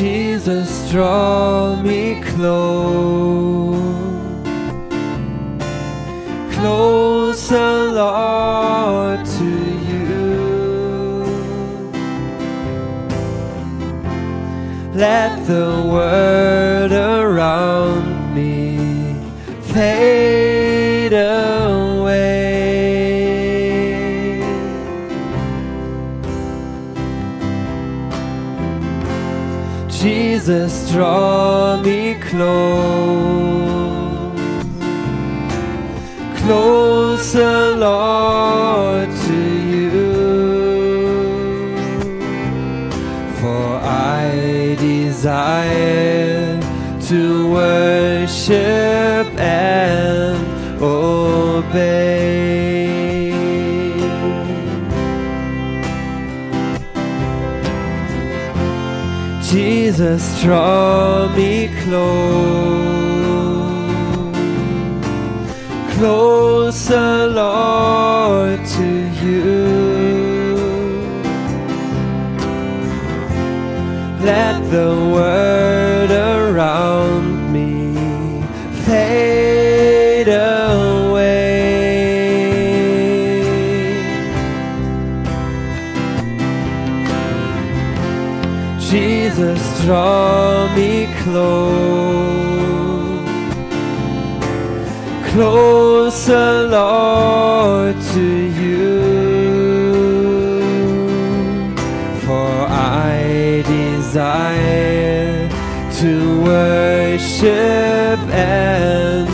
Jesus, draw me close, closer, Lord, to you. Let the world around me fade Jesus, draw me close, closer, Lord, to you. For I desire to worship and obey. Jesus, draw me close, closer, Lord, to you. Let the world Jesus, draw me close, closer, Lord, to you. For I desire to worship and